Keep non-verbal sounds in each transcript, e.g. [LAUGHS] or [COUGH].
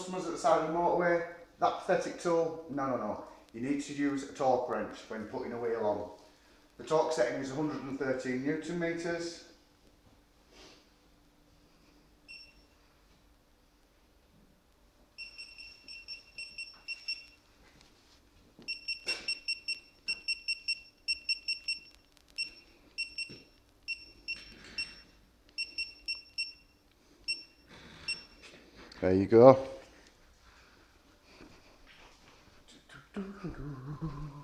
customers at the side of the motorway, that pathetic tool, no, no, no. You need to use a torque wrench when putting a wheel on. The torque setting is 113 newton meters. There you go. Mm-hmm. [LAUGHS]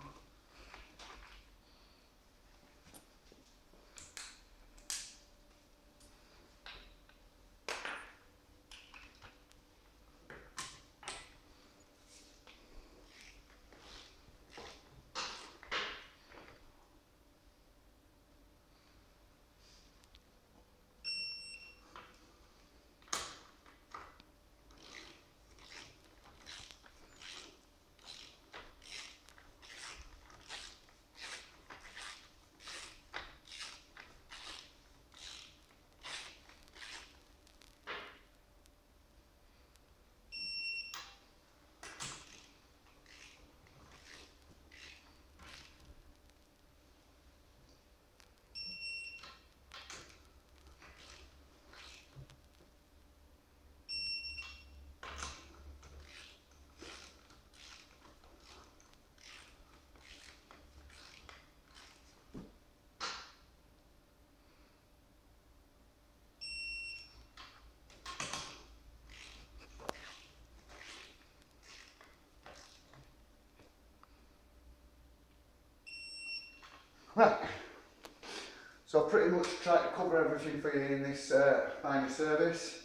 Right, so I've pretty much tried to cover everything for you in this uh, minor service.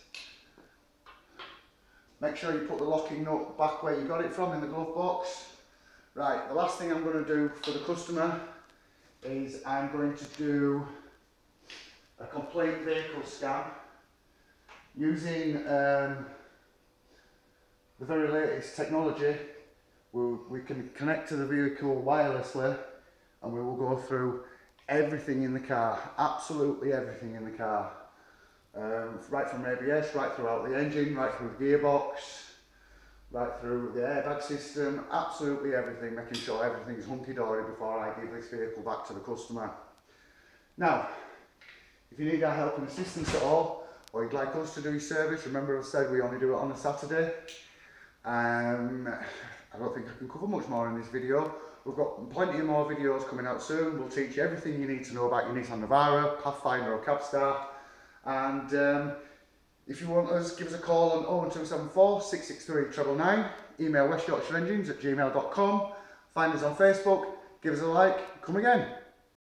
Make sure you put the locking nut back where you got it from in the glove box. Right, the last thing I'm going to do for the customer is I'm going to do a complete vehicle scan using um, the very latest technology. We'll, we can connect to the vehicle wirelessly and we will go through everything in the car, absolutely everything in the car. Um, right from ABS, right throughout the engine, right through the gearbox, right through the airbag system, absolutely everything, making sure everything's hunky-dory before I give this vehicle back to the customer. Now, if you need our help and assistance at all, or you'd like us to do your service, remember I said we only do it on a Saturday. Um, I don't think I can cover much more in this video. We've got plenty more videos coming out soon. We'll teach you everything you need to know about your Nissan Navara, Pathfinder or Cabstar. And um, if you want us, give us a call on 01274 663 999. Email West Yorkshire Engines at gmail.com. Find us on Facebook. Give us a like. Come again.